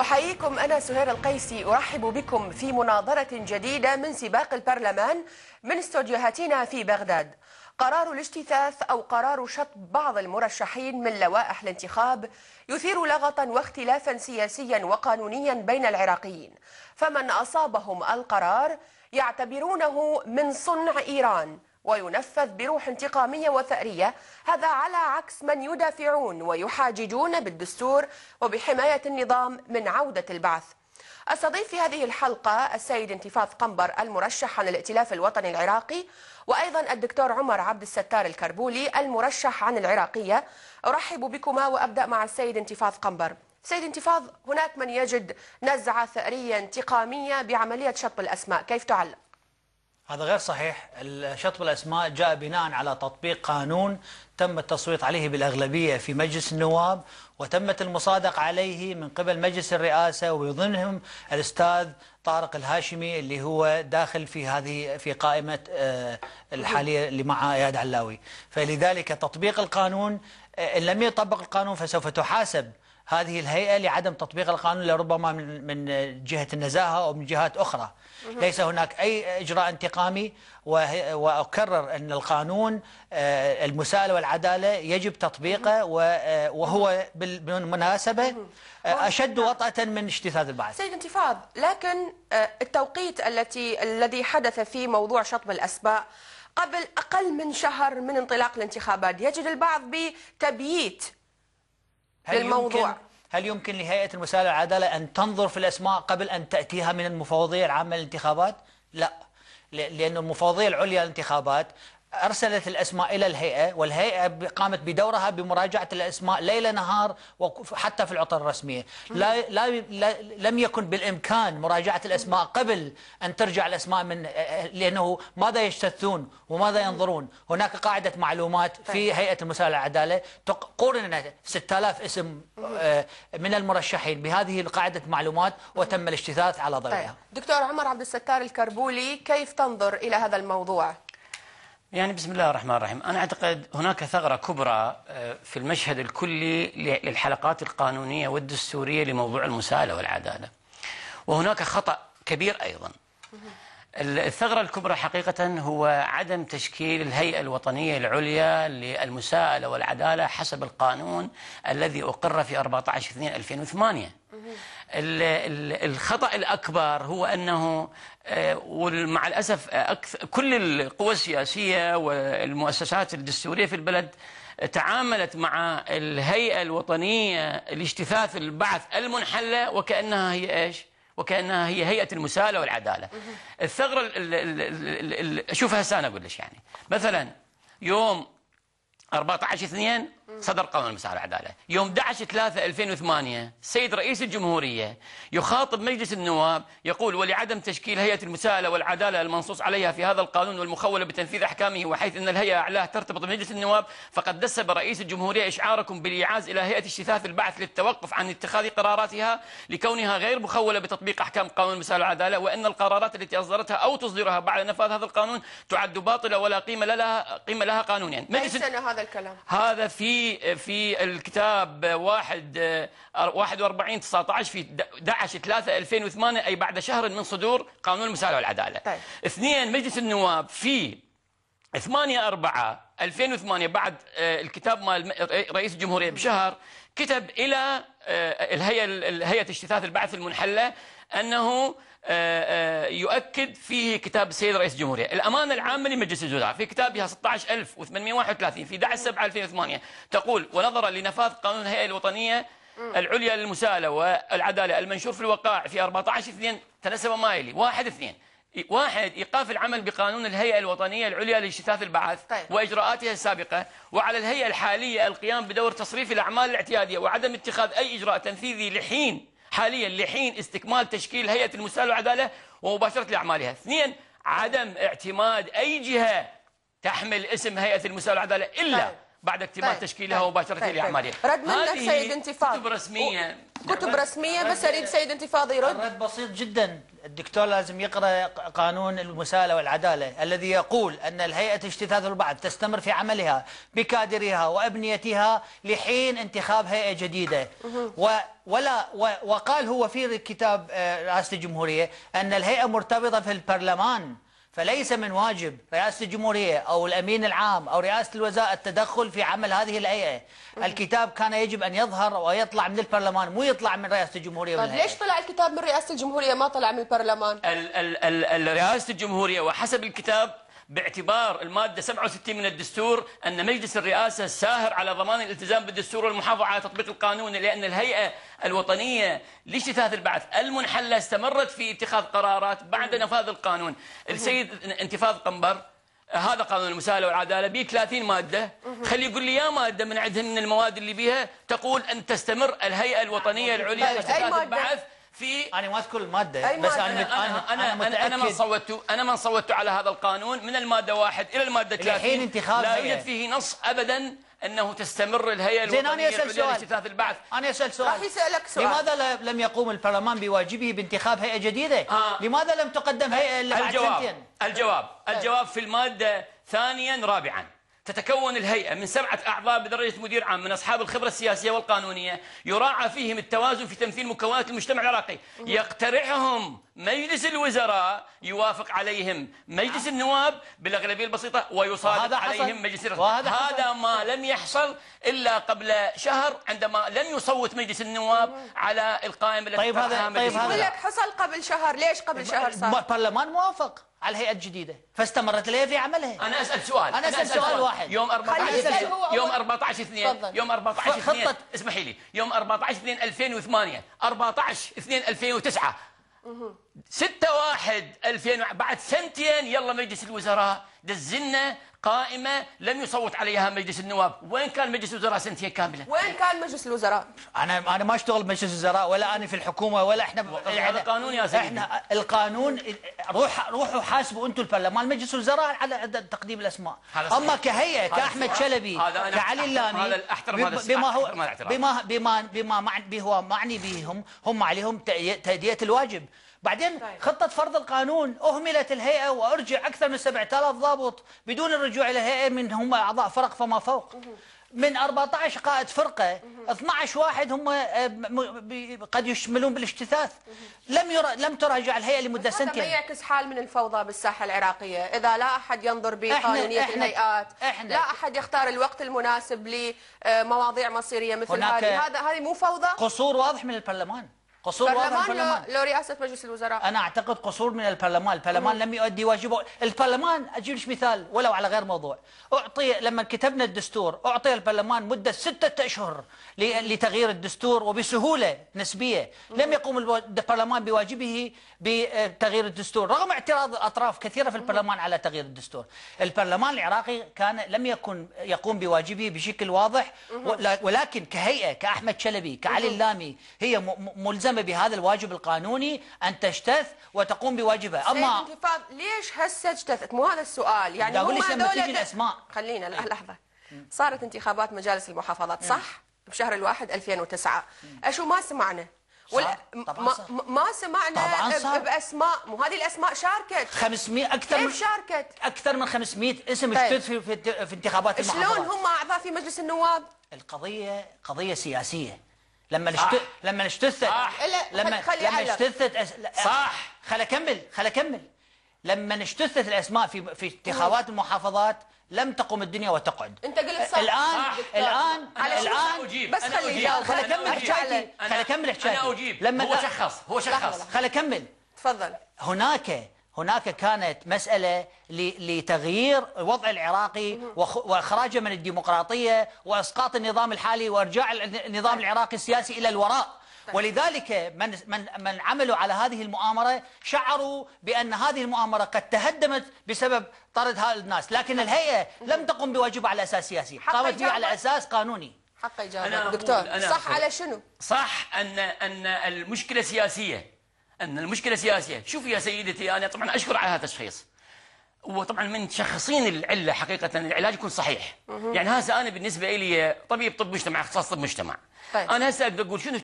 أحييكم أنا سهير القيسي. أرحب بكم في مناظرة جديدة من سباق البرلمان من استوديوهاتنا في بغداد. قرار الاجتثاث أو قرار شطب بعض المرشحين من لوائح الانتخاب يثير لغطا واختلافا سياسيا وقانونيا بين العراقيين. فمن أصابهم القرار يعتبرونه من صنع إيران. وينفذ بروح انتقامية وثأرية. هذا على عكس من يدافعون ويحاججون بالدستور وبحماية النظام من عودة البعث. أستضيف في هذه الحلقة السيد انتفاض قنبر المرشح عن الائتلاف الوطني العراقي وأيضا الدكتور عمر عبد الستار الكربولي المرشح عن العراقية. أرحب بكما وأبدأ مع السيد انتفاض قنبر. سيد انتفاض هناك من يجد نزعة ثأرية انتقامية بعملية شطب الأسماء. كيف تعلق؟ هذا غير صحيح. شطب الأسماء جاء بناء على تطبيق قانون تم التصويت عليه بالأغلبية في مجلس النواب وتمت المصادقة عليه من قبل مجلس الرئاسة ويظنهم الأستاذ طارق الهاشمي اللي هو داخل في هذه في قائمة آه، الحالية اللي مع اياد علاوي. فلذلك تطبيق القانون آه، إن لم يطبق القانون فسوف تحاسب هذه الهيئة لعدم تطبيق القانون لربما من من جهة النزاهة أو من جهات أخرى. ليس هناك أي إجراء انتقامي وأكرر أن القانون آه، المساءلة والعدالة يجب تطبيقه آه، وهو بالمناسبة آه، أشد وطأة من اجتثاث البعث. سيد انتفاض لكن التوقيت التي الذي حدث في موضوع شطب الأسماء قبل أقل من شهر من انطلاق الانتخابات يجد البعض بتبييت هل للموضوع يمكن هل يمكن لهيئة المساءلة والعدالة أن تنظر في الأسماء قبل أن تأتيها من المفوضية العامة للانتخابات؟ لا لأن المفوضية العليا للانتخابات أرسلت الأسماء إلى الهيئة والهيئة قامت بدورها بمراجعة الأسماء ليل نهار وحتى في العطل الرسمية. لا, لا, لا لم يكن بالإمكان مراجعة الأسماء قبل أن ترجع الأسماء من لأنه ماذا يجتثون وماذا ينظرون؟ هناك قاعدة معلومات في طيب. هيئة المساءلة العدالة قرن 6000 اسم من المرشحين بهذه قاعدة معلومات وتم الاجتثاث على ضوئها. طيب. دكتور عمر عبد الستار الكربولي كيف تنظر إلى هذا الموضوع؟ يعني بسم الله الرحمن الرحيم. أنا أعتقد هناك ثغرة كبرى آه، في المشهد الكلي للحلقات القانونية والدستورية لموضوع المساءلة والعدالة. وهناك خطأ كبير أيضا. الثغرة الكبرى حقيقة هو عدم تشكيل الهيئة الوطنية العليا للمساءلة والعدالة حسب القانون الذي أقر في 14/2/2008 الخطأ الأكبر هو أنه آه، ومع الأسف كل القوى السياسية والمؤسسات الدستورية في البلد تعاملت مع الهيئة الوطنية لاجتثاث البعث المنحلة وكأنها هي إيش؟ وكأنها هي هيئة المساءلة والعدالة. الثغرة شوف هسه أنا أقول لك يعني. مثلا يوم 14 2 صدر قانون المساءلة والعدالة يوم 11 3 2008 السيد رئيس الجمهورية يخاطب مجلس النواب يقول ولعدم تشكيل هيئة المساءلة والعدالة المنصوص عليها في هذا القانون والمخولة بتنفيذ أحكامه وحيث أن الهيئة أعلاه ترتبط بمجلس النواب فقد دسب رئيس الجمهورية إشعاركم بالإعاز إلى هيئة اجتثاث البعث للتوقف عن اتخاذ قراراتها لكونها غير مخولة بتطبيق أحكام قانون المساءلة والعدالة وأن القرارات التي أصدرتها أو تصدرها بعد نفاذ هذا القانون تعد باطلة ولا قيمة لها قيمة لها قانونيا سنة هذا الكلام؟ هذا في في الكتاب واحد 41 19 في 11 3 2008 أي بعد شهر من صدور قانون المساءلة والعدالة. طيب. اثنين مجلس النواب في 8 4 2008 بعد آه، الكتاب مال رئيس الجمهورية بشهر كتب إلى آه، الهيئة الهيئة اجتثاث البعث المنحلة أنه آه، آه، يؤكد فيه كتاب السيد رئيس الجمهورية. الأمانة العامة لمجلس الوزراء في كتابها 16831 في 11 7 2008 تقول ونظرا لنفاذ قانون الهيئة الوطنية العليا للمساءلة والعدالة المنشور في الوقائع في 14 2 تنسب ما يلي واحد اثنين. واحد إيقاف العمل بقانون الهيئة الوطنية العليا لاجتثاث البعث طيب. وإجراءاتها السابقة وعلى الهيئة الحالية القيام بدور تصريف الأعمال الاعتيادية وعدم اتخاذ أي إجراء تنفيذي لحين حاليا لحين استكمال تشكيل هيئة المساءلة والعدالة ومباشرة لأعمالها اثنين عدم اعتماد أي جهة تحمل اسم هيئة المساءلة والعدالة إلا طيب. بعد اكتمال طيب. تشكيلها طيب. ومباشرة طيب. لأعمالها رد منك سيد انتفاض كتب رسمية كتب رسمية بس أريد سيد انتفاضي يرد الرد بسيط جدا الدكتور لازم يقرأ قانون المساءلة والعدالة الذي يقول أن الهيئة اجتثاث البعث تستمر في عملها بكادرها وأبنيتها لحين انتخاب هيئة جديدة. و ولا وقال هو في كتاب آه، رئاسة الجمهورية أن الهيئة مرتبطة في البرلمان. فليس من واجب رئاسة الجمهورية أو الأمين العام أو رئاسة الوزراء التدخل في عمل هذه الهيئة. الكتاب كان يجب أن يظهر ويطلع من البرلمان مو يطلع من رئاسة الجمهورية طيب ليش طلع الكتاب من رئاسة الجمهورية ما طلع من البرلمان؟ ال ال ال رئاسة الجمهورية وحسب الكتاب باعتبار المادة 67 من الدستور أن مجلس الرئاسة ساهر على ضمان الالتزام بالدستور والمحافظة على تطبيق القانون لأن الهيئة الوطنية لاجتثاث البعث المنحلة استمرت في اتخاذ قرارات بعد نفاذ القانون. السيد انتفاض قنبر هذا قانون المساءلة والعدالة به 30 مادة. خلي يقول لي يا مادة من عندهم من المواد اللي بها تقول أن تستمر الهيئة الوطنية العليا طيب، لاجتثاث البعث في أنا ما أذكر المادة بس أنا أنا أنا أنا, أنا ما صوتت أنا ما صوتت على هذا القانون من المادة واحد إلى المادة 30 انتخاب لا يوجد فيه نص ابدا أنه تستمر الهيئة الوطنية لاستثاث البعث. أنا أسأل سؤال. راح يسألك سؤال. لماذا لم يقوم البرلمان بواجبه بانتخاب هيئة جديدة؟ آه. لماذا لم تقدم هيئة اللي بعد الجواب. سنتين؟ الجواب. الجواب في المادة ثانيا رابعا. تتكون الهيئة من سبعة أعضاء بدرجة مدير عام من أصحاب الخبرة السياسية والقانونية يراعى فيهم التوازن في تمثيل مكونات المجتمع العراقي. يقترحهم مجلس الوزراء يوافق عليهم. مجلس النواب بالأغلبية البسيطة ويصادق عليهم مجلس الرئاسة هذا ما لم يحصل إلا قبل شهر عندما لم يصوت مجلس النواب على القائمة التي طيب هذا طيب هذا لك حصل قبل شهر ليش قبل شهر صار؟ البرلمان موافق. على الهيئة الجديدة. فاستمرت الهيئه في عملها؟ أنا أسأل سؤال. أنا أسأل سؤال, سؤال واحد. يوم 14 يوم 14 2 يوم 14 2 اسمحي لي. يوم 14 2 2008 14 2 2009 6 1 2000 بعد سنتين يلا مجلس الوزراء. دزلنا قائمة لم يصوت عليها مجلس النواب. وين كان مجلس الوزراء سنتين كاملة؟ وين كان مجلس الوزراء؟ أنا أنا ما أشتغل بمجلس الوزراء ولا أنا في الحكومة ولا إحنا هذا قانون يا سيدي إحنا القانون روح روحوا حاسبوا أنتم البرلمان. مجلس الوزراء على تقديم الأسماء. أما كهيئة كأحمد شلبي كعلي اللامي بما هو بما بما بما بما معني بهم هم عليهم تأدية الواجب. بعدين طيب. خطة فرض القانون أهملت الهيئة وأرجع أكثر من 7000 ضابط بدون الرجوع إلى الهيئة من هم أعضاء فرق فما فوق. من 14 قائد فرقة 12 واحد هم آه، قد يشملون بالاجتثاث لم يرى لم تراجع الهيئة لمدة سنتين هذا ما يعكس حال من الفوضى بالساحة العراقية. إذا لا أحد ينظر بقانونية الهيئات إحنا لا أحد يختار الوقت المناسب لمواضيع مصيرية مثل هذه. هذا هذه مو فوضى؟ قصور واضح من البرلمان. قصور برلمان, البرلمان؟ لو رئاسة مجلس الوزراء. أنا أعتقد قصور من البرلمان. البرلمان مم. لم يؤدي واجبه. البرلمان أجيب لك مثال ولو على غير موضوع. أعطي لما كتبنا الدستور أعطي البرلمان مدة ستة أشهر لتغيير الدستور وبسهولة نسبية. لم يقوم البرلمان بواجبه بتغيير الدستور. رغم اعتراض أطراف كثيرة في البرلمان على تغيير الدستور. البرلمان العراقي كان لم يكن يقوم بواجبه بشكل واضح ولكن كهيئة كأحمد شلبي كعلي اللامي هي ملزمة بهذا الواجب القانوني أن تجتث وتقوم بواجبها. أما ليش هسه اجتثت؟ مو هذا السؤال. يعني هم ليش لما تيجي الأسماء خلينا لحظة. صارت انتخابات مجالس المحافظات صح؟ بشهر الواحد 2009 أشو ما سمعنا؟ ولا ما, ما سمعنا بأسماء. مو هذه الأسماء شاركت. 500 أكثر كيف شاركت؟ أكثر من 500 اسم طيب. اشترك في, في, في انتخابات المحافظات. شلون هم أعضاء في مجلس النواب؟ القضية قضية سياسية. لما نشت... لما نشتثت لما لما اشتثت أس... صح. خل أكمل خل أكمل. لما نشتثت الأسماء في في انتخابات المحافظات لم تقم الدنيا وتقعد. أنت قلت صح. الان صح. الان الان أجيب. بس خلي يجاوب خل أكمل حكايتي خل أكمل حكايتي أنا أجيب. لما هو شخص. هو شخص. خل أكمل. تفضل. هناك هناك كانت مسألة لتغيير الوضع العراقي وإخراجه من الديمقراطية وإسقاط النظام الحالي وإرجاع النظام العراقي السياسي إلى الوراء. طيب. ولذلك من من من عملوا على هذه المؤامرة شعروا بأن هذه المؤامرة قد تهدمت بسبب طرد هؤلاء الناس، لكن الهيئة لم تقم بواجبها على أساس سياسي، قامت به على أساس قانوني. حق اجابه دكتور أنا صح على شنو؟ صح ان أن المشكلة سياسية. أن المشكلة سياسية، شوف يا سيدتي أنا طبعا أشكر على هذا التشخيص. وطبعا من تشخصين العلة حقيقة العلاج يكون صحيح. يعني هسه أنا بالنسبة لي طبيب طب مجتمع أختصاص طب مجتمع. طيب. أنا هسه أقدر أقول شنو